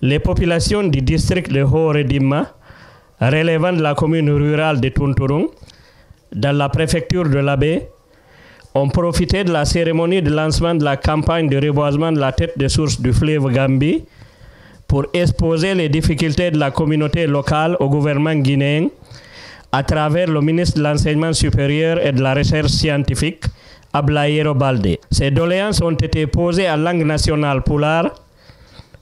les populations du district de Horedima, relevant de la commune rurale de Tunturung, dans la préfecture de l'Abbé, ont profité de la cérémonie de lancement de la campagne de reboisement de la tête de source du fleuve Gambie pour exposer les difficultés de la communauté locale au gouvernement guinéen à travers le ministre de l'Enseignement supérieur et de la Recherche scientifique, Ablayero Balde. Ces doléances ont été posées en langue nationale poulard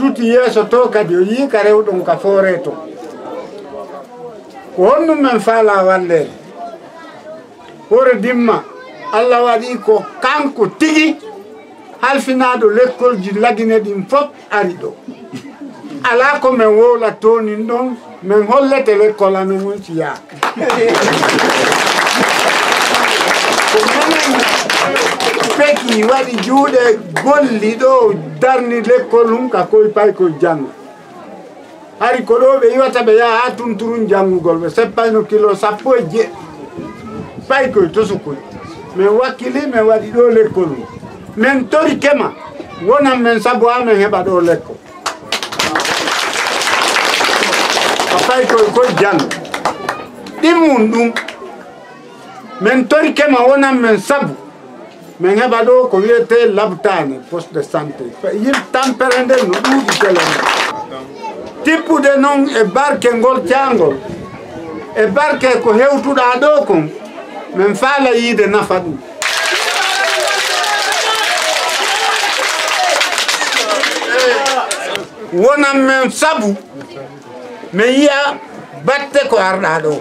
tuti yeeso to kadi o yii ka rewɗon ka foore to ko honnum men faala walleede hoore dimma allah waɗi ko kanko tigi. Halfinaaɗo lekkolji lagine ɗin fof ari ɗo ala ko men wowla tonin ɗon min hollete lekkol amen on ciyaa ko minen peki waɗi juuɗe golli ɗo darni lekkol hum ka koye pay koye janngo hari ko ɗo ɓe yiwata ɓe yaha ha tunturun janngugol ɓe seppayno kilo sappo e jeɗɗi pay koye to sukoy min wakkili min waɗi ɗo lekkol mum min tori kema. Wonan min sabu ha min heɓa ɗo lekko a pay koye koye janngo ɗimmum ɗum min tori kema wonan min sabu min ɗo ko wiyete labtane poste de santé yim tampere nden no ɗuuɗi tele tippude noon e barke ngol caangol e barke ko hewtuɗa ɗo kon min faala yiide nafa ɗum wonan min sabu mi yiya batte ko arɗa ɗo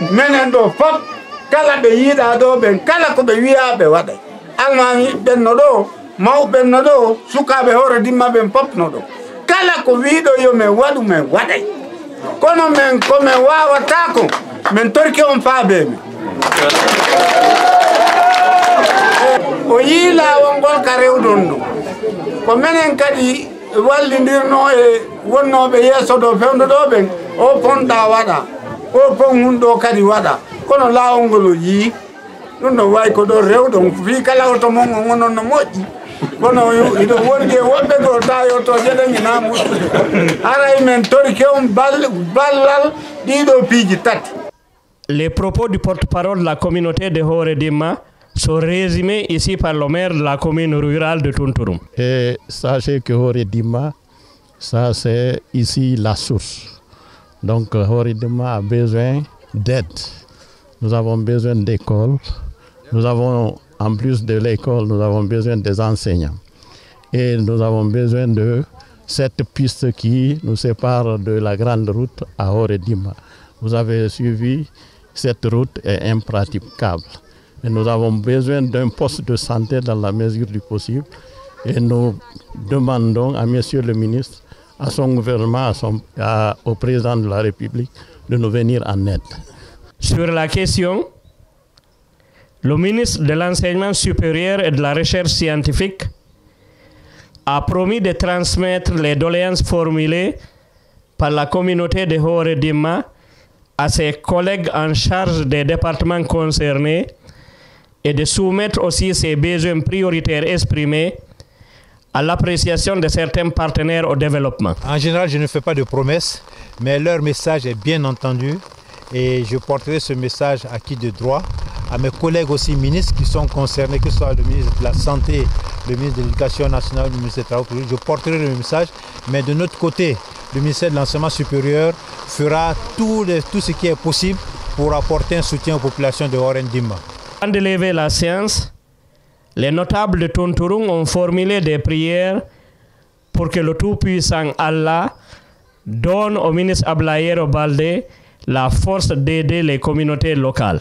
minen ɗo fof kala ɓe yiiɗa ɗo ɓen kala ko ɓe wiya ɓe waɗay almami ɓenno ɗo mawɓe ɓenno ɗo sukaɓe hoore dimma ɓen pop no ɗo. Kala ko wiiɗo yo min waɗu min waɗay kono min komin wawata ko min torki on faabe min o yii laawol ngol ka rewɗon ɗo. Ko minen kadi wallidirno e wonnoɓe yeeso ɗo fewnuɗo ɓen o ponɗa waɗa. O pon hunɗo kadi waɗa kono laawol ngol o yii ɗum ɗo wayi ko ɗo rewɗon fi kala oto mon o gonon no moƴƴi kono iɗo wondi e woɓɓe goo tayoto jeɗenina moƴƴude haray men torki on ballal ɗiɗo piiji tati Les propos du porte-parole de la communauté de Horedima sont résumés ici par le maire de la commune rurale de Tunturum. Et sachez que Horedima, ça c'est ici la source. Donc Horedima a besoin d'aide. Nous avons besoin d'écoles. Nous avons, en plus de l'école, nous avons besoin des enseignants. Et nous avons besoin de cette piste qui nous sépare de la grande route à Horedima. Vous avez suivi, cette route est impraticable. Et nous avons besoin d'un poste de santé dans la mesure du possible. Et nous demandons à Monsieur le ministre, à son gouvernement, au président de la République, de nous venir en aide. Sur la question, le ministre de l'Enseignement supérieur et de la Recherche scientifique a promis de transmettre les doléances formulées par la communauté de Horedima à ses collègues en charge des départements concernés et de soumettre aussi ses besoins prioritaires exprimés à l'appréciation de certains partenaires au développement. En général, je ne fais pas de promesses, mais leur message est bien entendu et je porterai ce message à qui de droit, à mes collègues aussi ministres qui sont concernés, que ce soit le ministre de la Santé, le ministre de l'Éducation nationale, le ministre des Travaux publics, je porterai le message, mais de notre côté, le ministère de l'Enseignement supérieur fera tout, le, tout ce qui est possible pour apporter un soutien aux populations de Horendima. Avant de lever la séance, les notables de Tonturung ont formulé des prières pour que le Tout-Puissant Allah donne au ministre Ablayero Balde la force d'aider les communautés locales.